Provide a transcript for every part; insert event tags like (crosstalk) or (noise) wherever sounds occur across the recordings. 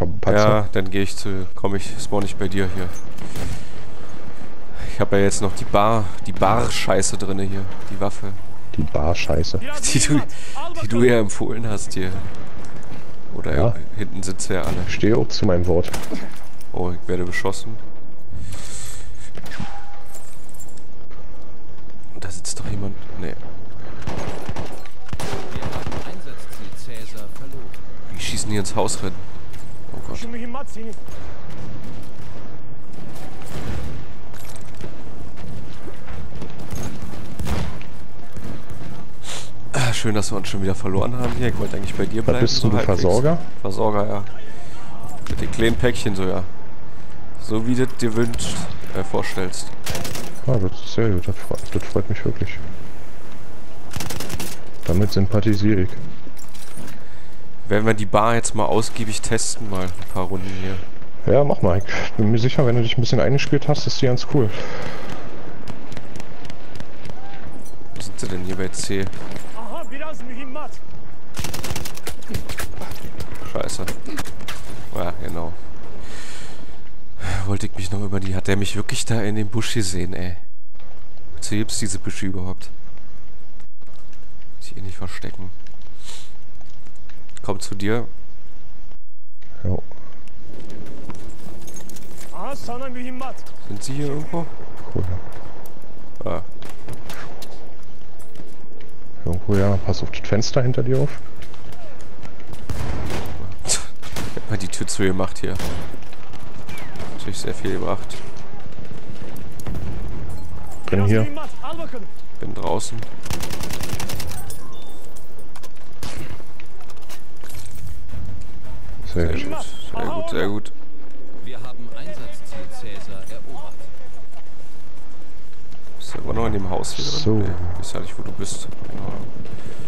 Komm, Panzer. Ja, dann gehe ich zu, komme ich, spawn ich bei dir hier. Ich habe ja jetzt noch die Bar, die Bar-Scheiße drinne hier, die Waffe, Die Bar-Scheiße. (laughs) die du, die du ja empfohlen hast hier. Oder Ja. hinten sitzen ja alle. Ich stehe auch zu meinem Wort. Oh, ich werde beschossen. Da sitzt doch jemand. Nee. Wir haben Einsatzziel Cäsar verloren. Die schießen hier ins Haus rein. Gott. Ah, Schön, dass wir uns schon wieder verloren haben hier. Ich wollte eigentlich bei dir bleiben. bist du, du halbwegs. Versorger? Versorger, ja. Mit den kleinen Päckchen so, ja. So wie du dir wünscht, äh, vorstellst. Ah, das ist sehr gut. Das freut, das freut mich wirklich. Damit sympathisiere ich. Werden wir die Bar jetzt mal ausgiebig testen, mal ein paar Runden hier. Ja, mach mal. Ich bin mir sicher, wenn du dich ein bisschen eingespielt hast, ist die ganz cool. Wo sind sie denn hier bei C? Aha biraz mühimmat. Scheiße. Ja, genau. Wollte ich mich noch über die... Hat der mich wirklich da in dem Busch gesehen, ey? Wozu gibt's diese Büsche überhaupt? Ich eh nicht verstecken. Komm zu dir. Mühimmat. Sind sie hier irgendwo? Cool. Ah, Irgendwo, ja. Pass auf das Fenster hinter dir auf. ich hab mal die Tür zu gemacht hier. Natürlich sehr viel gebracht. Bin hier. Bin draußen. Sehr Sehr gut. sehr gut, sehr gut. Wir haben Einsatzziel Cäsar erobert. Bist du immer noch in dem Haus hier drin? So. Nee, ich weiß ja nicht, wo du bist. Genau.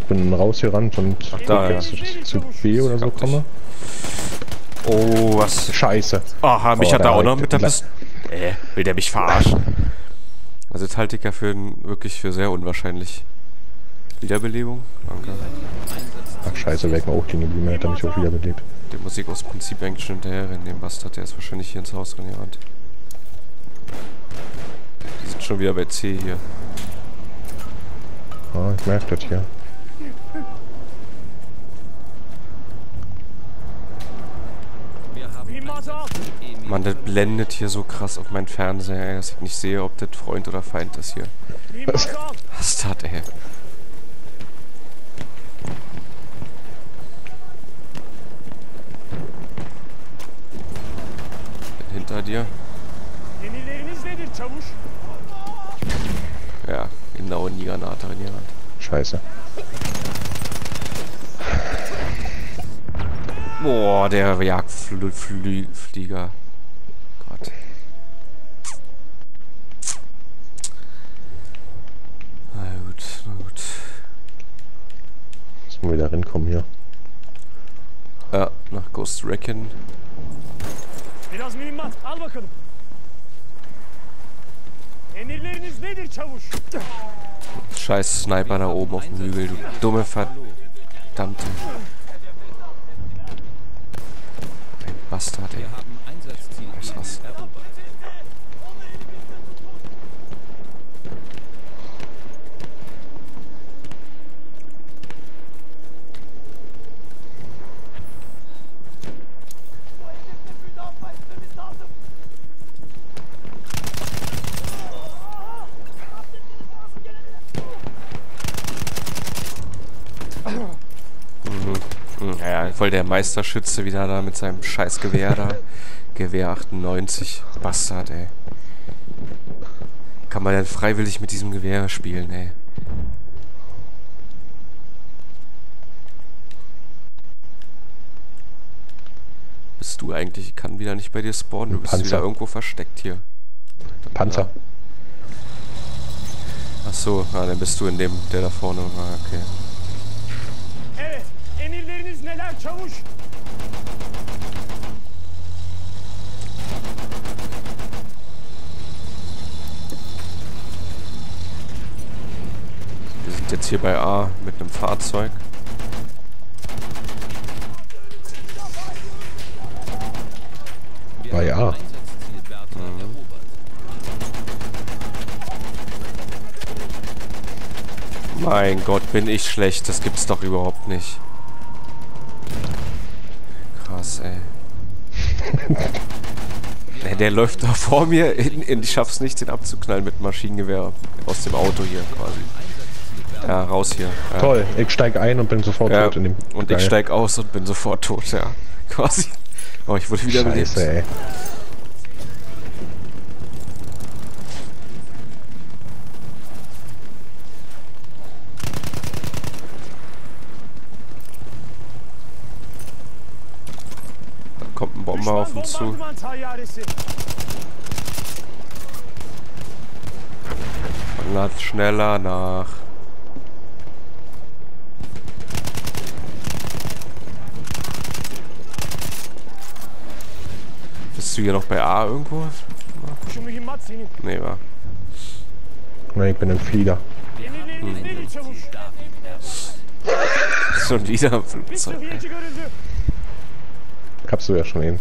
Bin rausgerannt und da, guck jetzt, dass ich zu B oder so komme. Oh, was? Scheiße. Aha, mich Oh, hat er da auch noch mit der Pist Äh, will der mich verarschen? Also das halte ich ja für ein, wirklich für sehr unwahrscheinlich. Wiederbelebung? Danke. Ach scheiße, wäre ich mal auch liegen geblieben, hätte er mich auch wiederbelebt. Den muss ich aus Prinzip eigentlich schon hinterher rennen, dem Bastard. Der ist wahrscheinlich hier ins Haus reingerannt. Die sind schon wieder bei C hier. Ah, ich merke das hier. Mann, das blendet hier so krass auf meinen Fernseher, dass ich nicht sehe, ob das Freund oder Feind ist hier. Al. Bastard, ey. Bin hinter dir. Emirleriniz nedir çavuş? Ja, genau in die Granate reingerannt. Scheiße. Boah, der Jagdflieger. Gott. Na gut, na gut. Müssen wir wieder reinkommen hier. Ja, nach Ghost Recon. Biraz mühimmat. Al bakalım. Emirleriniz nedir çavuş? Scheiß Sniper da oben auf dem Hügel, du dumme verdammte. Ein Bastard, ey. Ausrasten. Emil erobert. Hm, Ja, voll der Meisterschütze wieder da mit seinem scheiß Gewehr da. (laughs) Gewehr 98. Bastard, ey. Kann man denn freiwillig mit diesem Gewehr spielen, ey? Bist du eigentlich? Ich kann wieder nicht bei dir spawnen. Du bist Panzer. wieder irgendwo versteckt hier. Panzer. Ach so, ah, dann bist du in dem, der da vorne war. Okay. Evet. Emirleriniz neler çavuş? Wir sind jetzt hier bei A mit einem Fahrzeug. Bertha erobert. Mein Gott, bin ich schlecht. Das gibt's doch überhaupt nicht. Krass, ey. (laughs) Ne, der läuft da vor mir. In, in, ich schaff's nicht, den abzuknallen mit Maschinengewehr aus dem Auto hier quasi. Ja, raus hier. Ja. Toll, ich steig ein und bin sofort Ja, tot in dem. und Geil. ich steig aus und bin sofort tot, ja. (laughs) Quasi. Oh, ich wurde wieder belebt. Scheiße, ey. Da kommt ein Bomber auf uns zu. lad schneller nach. Bist du hier noch bei A irgendwo? Nee, war. Nein, ich bin (laughs) ein Flieger. Çavuş? Schon wieder Flugzeug. Habst du ja schon eben.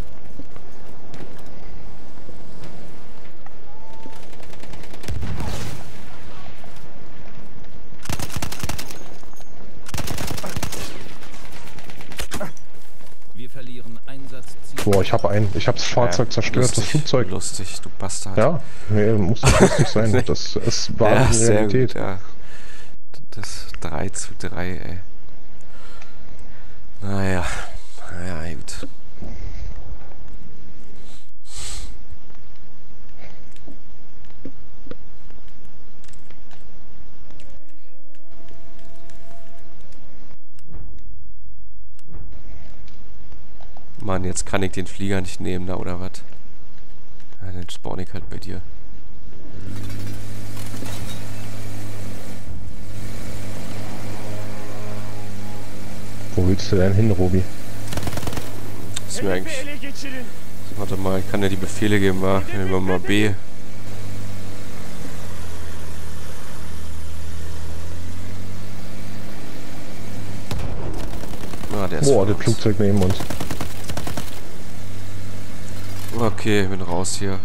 Wir verlieren Einsatzziel. Boah, ich habe einen. Ich habe das Fahrzeug zerstört, das lustig, Flugzeug. Lustig, du Bastard. Ja, nee, muss lustig sein. (laughs) Das ist wahre ja Realität. gut, ja. Das 3 zu 3, ey. Naja, naja, gut. Mann, jetzt kann ich den Flieger nicht nehmen, da oder was? Ja, dann spawn ich halt bei dir. Wo willst du denn hin, Robi? Ist mir eigentlich. Warte mal, ich kann dir die Befehle geben, wa? Nehmen wir mal B. Ah, der ist Boah, das. Flugzeug neben uns. Okay, bin raus hier.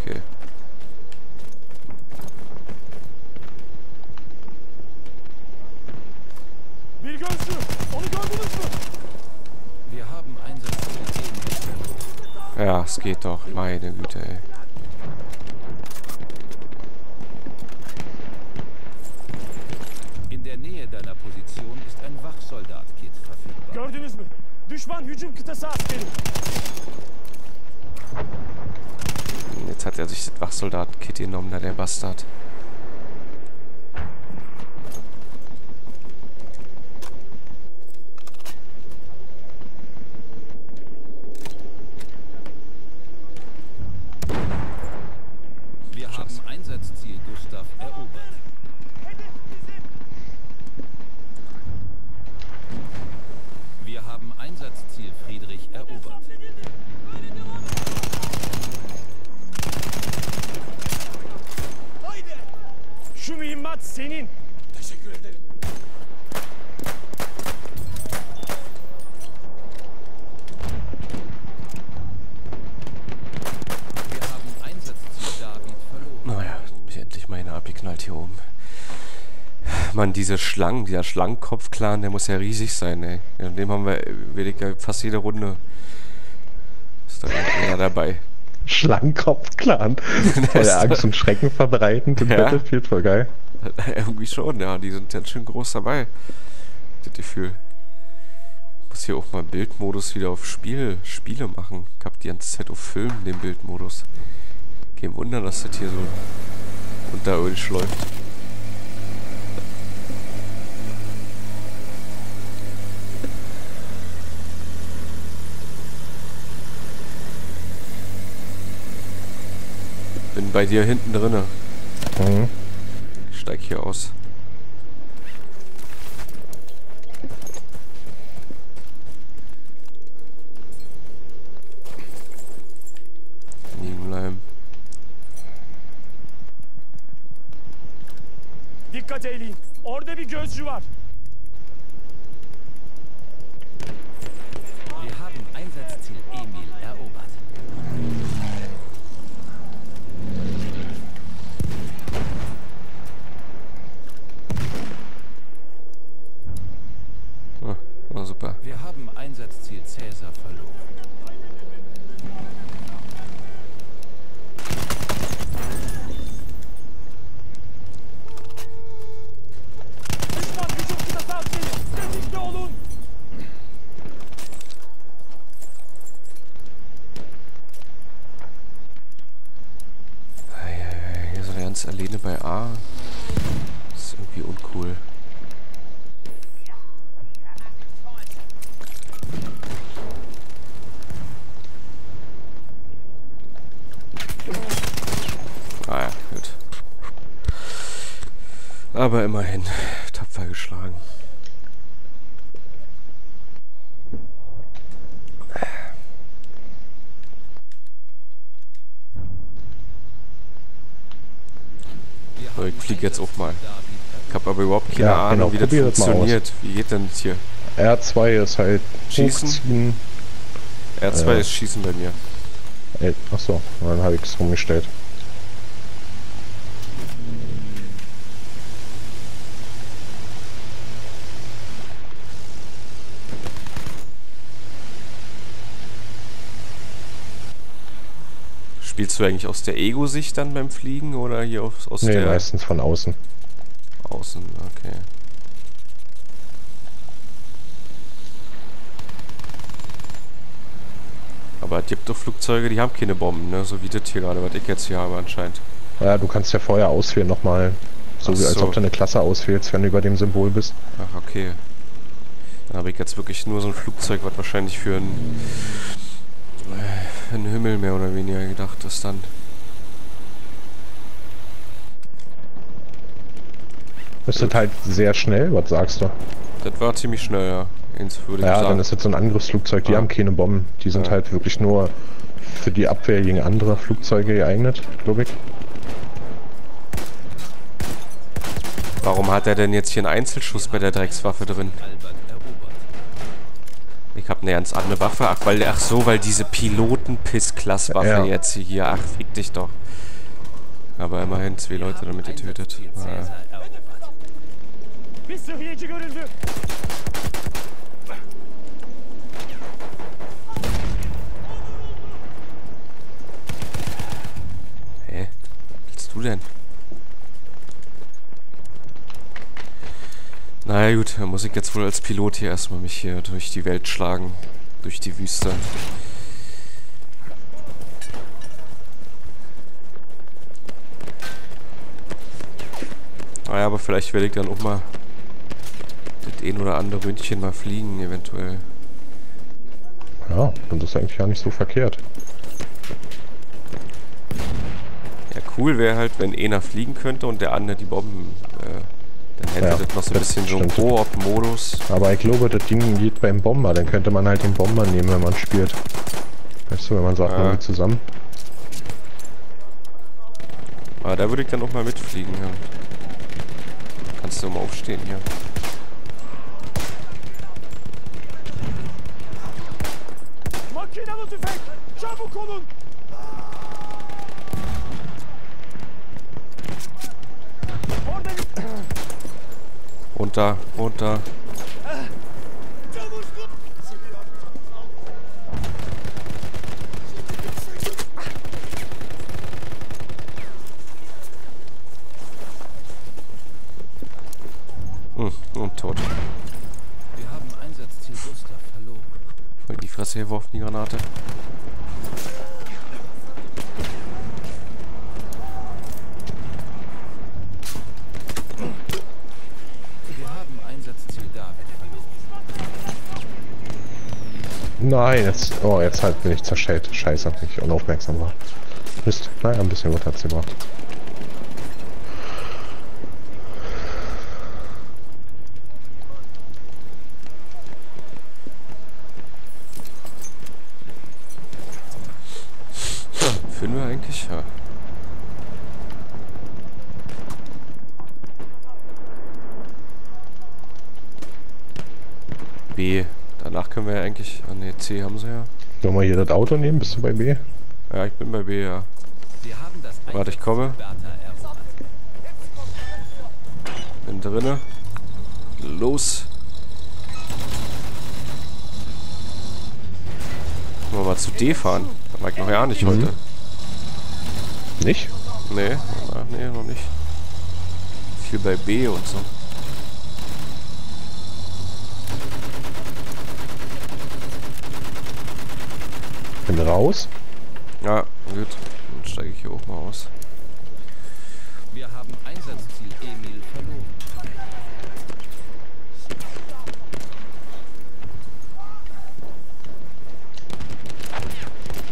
Okay. Ja, es geht doch. Meine Güte, ey. In der Nähe deiner Position ist ein Wachsoldat-Kit verfügbar. Gördünüz mü? Düşman hücum kıtası askeri. Jetzt hat er sich das Wachsoldaten-Kit genommen, der Bastard. Wir haben Einsatzziel Gustav erobert. Wir haben Einsatzziel Friedrich erobert. Şu mühimmat senin. Teşekkür ederim. Wir haben Einsatzziel David verloren. Naja, hab ich endlich mal eine abgeknallt hier oben. Mann, diese Schlangen, dieser Schlangenkopf-Clan, der muss ja riesig sein, ey. Ja, dem haben wir, ja fast jede Runde. Ist da einer dabei. Schlangenkopf-Clan. (laughs) Voll Angst und Schrecken verbreitend im Ja. Battlefield, voll geil. (laughs) Irgendwie schon, ja. Die sind ganz schön groß dabei. Das Gefühl. Ich muss hier auch mal Bildmodus wieder auf Spiel, Spiele machen. Ich hab die ganze Zeit auf Filmen, den Bildmodus. Kein Wunder, dass das hier so unterirdisch läuft. Bei dir hinten drinne. Mhm. Ich steig hier aus. Liegen bleiben. Dikkat eyleyin. Orada bir gözcü var. Oh, super. Wir haben Einsatzziel Cäsar verloren. Düşman hücum kıtası askeri. Tetikte olun. Eieiei, Hier so ganz alleine bei A. Das ist irgendwie uncool. Ah ja, gut. Aber immerhin tapfer geschlagen. Ich haben flieg jetzt auch mal. Ich habe aber überhaupt keine Ja, Ahnung, genau, wie das probier das mal funktioniert. Wie geht denn das hier? R2 ist halt Schießen? hochziehen. R2 Ja. ist Schießen bei mir. Äh, achso, dann habe ich es rumgestellt. Spielst du eigentlich aus der Ego-Sicht dann beim Fliegen oder hier aus, aus Nee, der meistens von außen. Außen? Okay. Aber es gibt doch Flugzeuge, die haben keine Bomben, ne? So wie das hier gerade, was ich jetzt hier habe anscheinend. Ja, du kannst ja vorher auswählen nochmal. So Ach wie als so. ob du eine Klasse auswählst, wenn du über dem Symbol bist. Ach, okay. Dann habe ich jetzt wirklich nur so ein Flugzeug, was wahrscheinlich für einen, für einen Himmel mehr oder weniger gedacht ist dann. Ist das halt sehr schnell, was sagst du? Das war ziemlich schnell, ja. Eins würde ich Ja, sagen. dann ist jetzt so ein Angriffsflugzeug, die Ah. haben keine Bomben. Die sind Ja. halt wirklich nur für die Abwehr gegen andere Flugzeuge geeignet, glaube ich. Warum hat er denn jetzt hier einen Einzelschuss bei der Dreckswaffe drin? Ich habe eine ganz andere Waffe. Ach, weil, ach so, weil diese Piloten-Piss-Klass-Waffe Ja. jetzt hier. Ach, fick dich doch. Aber immerhin zwei Leute damit getötet. Ja. Hä? Was willst du denn? Naja gut, dann muss ich jetzt wohl als Pilot hier erstmal mich hier durch die Welt schlagen. Durch die Wüste. Naja, aber vielleicht werde ich dann auch mal das ein oder andere Ründchen mal fliegen, eventuell. Ja, das ist eigentlich gar nicht so verkehrt. Ja, cool wäre halt, wenn einer fliegen könnte und der andere die Bomben. Dann hätte Ja, das noch so ein bisschen so ein stimmt. Koop-Modus. Aber ich glaube, das Ding geht beim Bomber. Dann könnte man halt den Bomber nehmen, wenn man spielt. Weißt du, wenn man sagt, Ja. man geht zusammen. Aber da würde ich dann auch mal mitfliegen. Ja. Kannst du mal aufstehen hier. Makinalı tüfek. Çabuk olun. Orada bir... Runter, runter. Hm, und tot. Wir haben Einsatzziel Gustav verloren. Voll in die Fresse geworfen, die Granate. Wir haben Einsatzziel David verloren. Nein, jetzt, oh, jetzt halt bin ich zerschellt. Scheiße, ich unaufmerksam war. Mist, naja, ein bisschen was hat's gebracht. Führen wir eigentlich? Ja. B. Danach können wir ja eigentlich... Ah ne, C haben sie ja. Sollen wir hier das Auto nehmen? Bist du bei B? Ja, ich bin bei B, ja. Warte, ich komme. Bin drinne. Los. Können wir mal zu D fahren? Da war ich noch ja nicht mhm. heute. Nicht? Nee, nee, noch nicht. Viel bei B und so. Bin raus. Ja, gut. Dann steige ich hier auch mal aus. Wir haben Einsatzziel Emil verloren.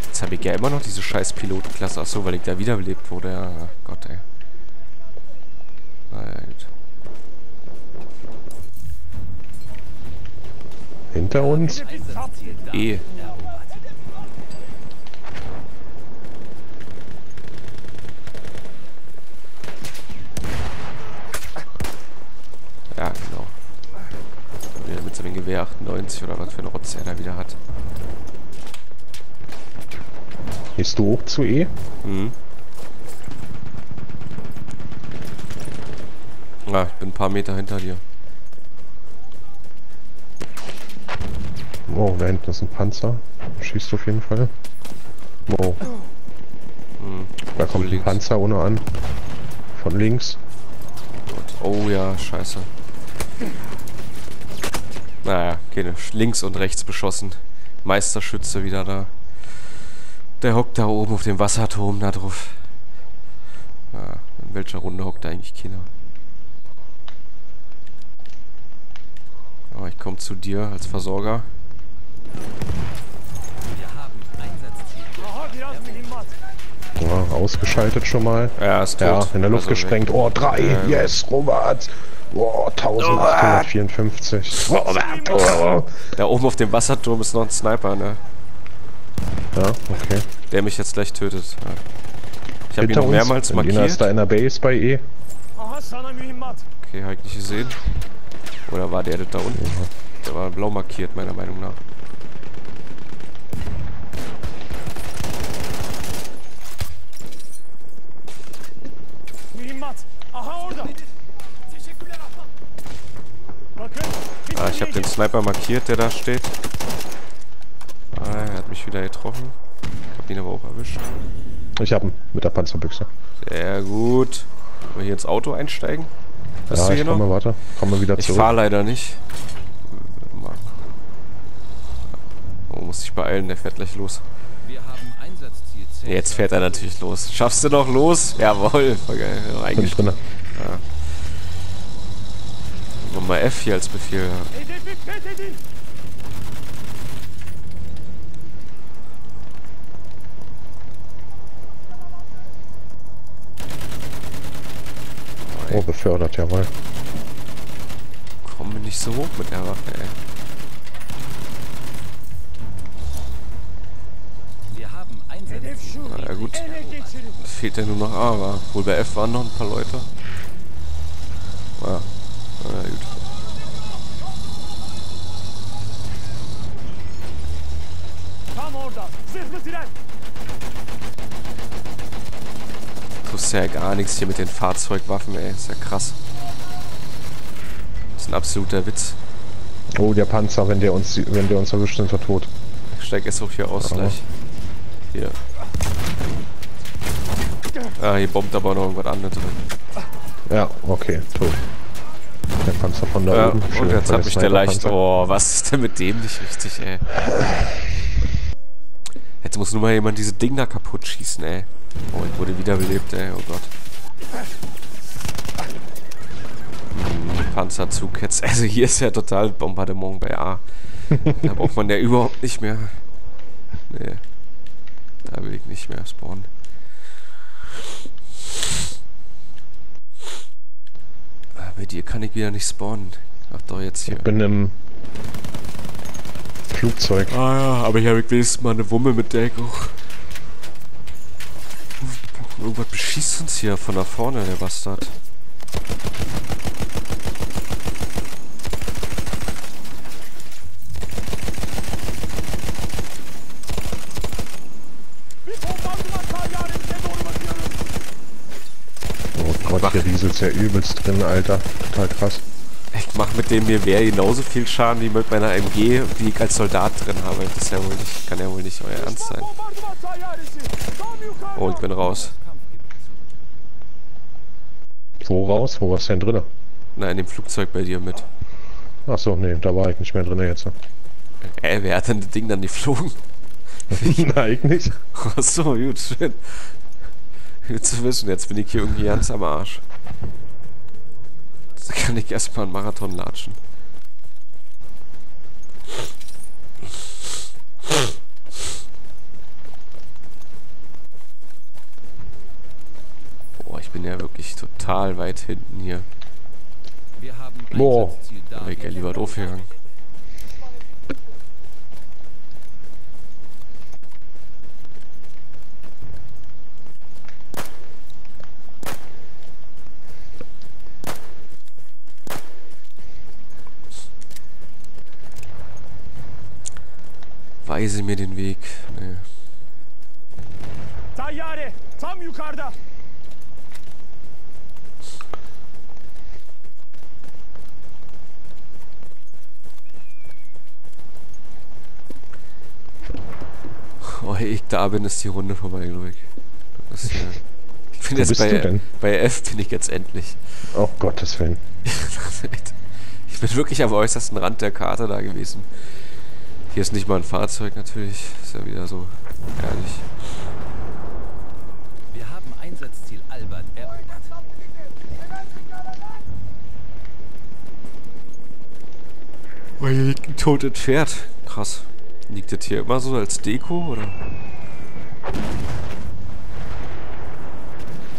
Jetzt habe ich ja immer noch diese scheiß Pilotenklasse. Achso, weil ich da wiederbelebt wurde. Ja, Gott, ey. Hinter uns. E. 98 oder was für ein Rotz er da wieder hat. Gehst du hoch zu E? Mhm. Ja, ich bin ein paar Meter hinter dir. Oh, da hinten ist ein Panzer. Schießt auf jeden Fall. Wow. Mhm. Da kommt so ein Panzer ohne an. Von links. Oh ja, scheiße. Naja, keine. Links und rechts beschossen. Meisterschütze wieder da. Der hockt da oben auf dem Wasserturm da drauf. Ja, in welcher Runde hockt da eigentlich keiner? Aber ich komme zu dir als Versorger. Ja, ausgeschaltet schon mal. Ja, ist tot. Ja, in der Luft Also, gesprengt. Oh, drei. Ja, yes, Robert. Oh, 1854. Robert. Oh. Da oben auf dem Wasserturm ist noch ein Sniper, ne? Ja, okay. Der mich jetzt gleich tötet. Ja. Ich habe ihn noch uns. mehrmals Lina ist markiert. da in der Base bei E. Aha, sana mühimmat. Okay, hab ich nicht gesehen. Oder war der das da unten? Der war blau markiert, meiner Meinung nach. Mühimmat. Aha orada. Ich habe den Sniper markiert, der da steht. Ah, er hat mich wieder getroffen. Ich hab ihn aber auch erwischt. Ich hab ihn mit der Panzerbüchse. Sehr gut. Wollen wir hier ins Auto einsteigen? Bist ja, du ich hier komme, noch? warte. Komme wieder Ich zurück. fahre leider nicht. Warte mal. Oh, muss ich beeilen, der fährt gleich los. Jetzt fährt er natürlich los. Schaffst du noch los? Jawohl. Voll geil. Bin Eigentlich drinne. Nochmal F hier als Befehl. Oh, befördert, jawohl. Komm nicht so hoch mit der Waffe, ey. Wir. Na ja, gut. Fehlt ja nur noch A, aber wohl bei F waren noch ein paar Leute. Ja, na gut. Tam orada. Zırhlı tren. Tust ja gar nichts hier mit den Fahrzeugwaffen, ey. Ist ja krass. ist ein absoluter Witz. Oh, der Panzer, wenn der uns, wenn der uns erwischt, sind wir tot. Ich steig erst auch hier aus Aber- gleich. Hier. Ah, hier bombt aber noch irgendwas an da drin. Ja, okay, tot. Der Panzer von da Ja, oben. und Schön, jetzt hat mich der leicht. Oh, was ist denn mit dem nicht richtig, ey? Jetzt muss nur mal jemand diese Ding da kaputt schießen, ey. Oh, ich wurde wiederbelebt, ey. Oh Gott. Hm, Panzerzug jetzt. (laughs) Also hier ist ja total Bombardement bei A. Da (laughs) braucht man ja überhaupt nicht mehr. Nee. Da will ich nicht mehr spawnen. Bei dir kann ich wieder nicht spawnen. Ach doch, jetzt hier. Ich bin im Flugzeug. Ah ja, aber ich habe wenigstens mal eine Wumme mit der ich auch... Irgendwas beschießt uns hier von da vorne, der Bastard. Bir bombardıman tayyaremize doğru bakıyorum. Oh Gott, hier rieselt's ja übelst drin, Alter. Total krass. Ich mache mit dem Gewehr genauso viel Schaden wie mit meiner MG, die ich als Soldat drin habe. Das ja wohl nicht, kann ja wohl nicht euer Ernst sein. Oh, ich bin raus. Wo raus? Wo warst du denn drin? Na, in dem Flugzeug bei dir mit. Achso, nee, da war ich nicht mehr drin jetzt. Ey, wer hat denn das Ding dann geflogen? (laughs) Nein, ich nicht. Achso, gut, schön. Zu wissen, jetzt bin ich hier irgendwie ganz am Arsch. Jetzt kann ich erstmal einen Marathon latschen. Boah, ich bin ja wirklich total weit hinten hier. Wir haben Boah. Da wäre ich ja lieber doof gegangen. Weise mir den Weg. Nee. Tayyare tam yukarıda. Oh, ehe ich da bin, ist die Runde vorbei, glaube ich. Das ist, ja (laughs) ich bin Wo jetzt bist du bei, denn? bei F bin ich jetzt endlich. Oh Gottes Willen. (laughs) ich bin wirklich am äußersten Rand der Karte da gewesen. Hier ist nicht mal ein Fahrzeug natürlich. Ist ja wieder so herrlich. Wir haben Einsatzziel Albert erobert. Oh, hier liegt ein totes Pferd. Krass. Liegt das hier immer so als Deko oder?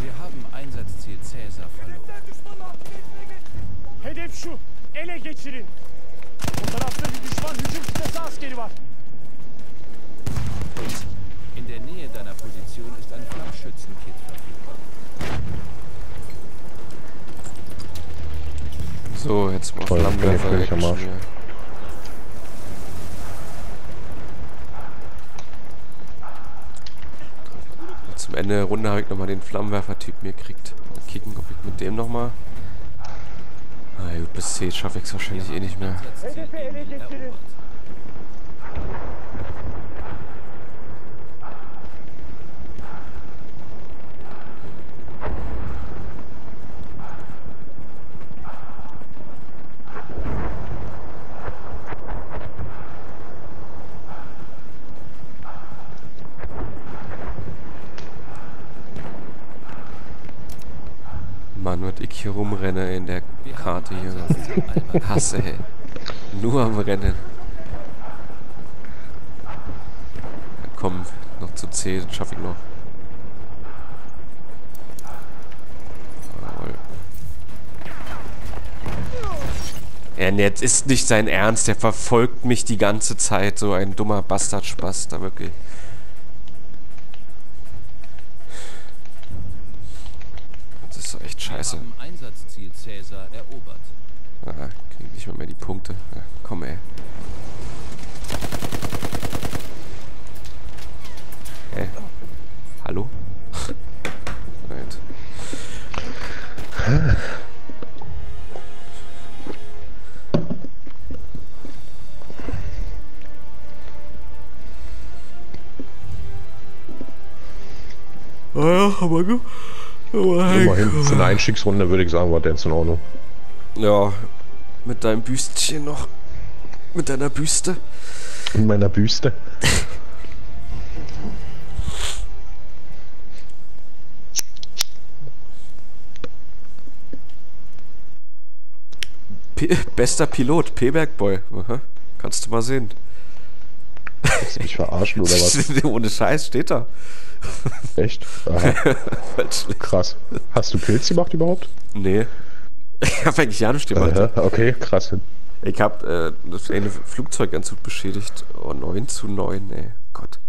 Wir haben Einsatzziel Cäsar verloren. O tarafta bir düşman hücum kıtası askeri var. In der Nähe deiner Position ist ein Flammschützenkit verfügbar. So, jetzt mal Voll, Flammenwerfer. Action hier. Zum Ende der Runde habe ich nochmal den Flammenwerfer-Typ mir gekriegt. Mal kicken, ob ich mit dem nochmal. Bis C schaffe ich es wahrscheinlich eh nicht mehr. Mann, was ich hier rumrenne in der Karte hier. (laughs) Hasse, ey. Nur am Rennen. Ja, komm, noch zu C, das schaffe ich noch. Jawohl. Ja, nee, das ist nicht sein Ernst, der verfolgt mich die ganze Zeit, so ein dummer Bastardspaß, da wirklich. Ist doch echt Wir scheiße. haben Einsatzziel Cäsar erobert. Aha, krieg nicht mal mehr die Punkte. Ja, komm ey. Hä? Hallo? (laughs) Nein. Ah ja, aber gut. Immerhin, für eine Einstiegsrunde würde ich sagen, war der jetzt in Ordnung. Ja, mit deinem Büstchen noch. Mit deiner Büste. In meiner Büste. Bester Pilot, P-Bergboy. Aha. Kannst du mal sehen. Willst du mich verarschen oder was? Ohne Scheiß steht da. Echt? (laughs) Krass. Hast du Pilz gemacht überhaupt? Nee. Ich hab eigentlich ja nicht gemacht. Aha, okay, krass. Ich hab äh, das eine Flugzeuganzug beschädigt. Oh, 9 zu 9, ey. Gott.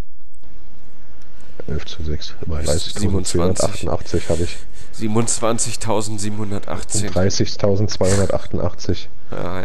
11 zu 6. 27. 30.288 habe ich. 27.718. 30.288. Ja, ja.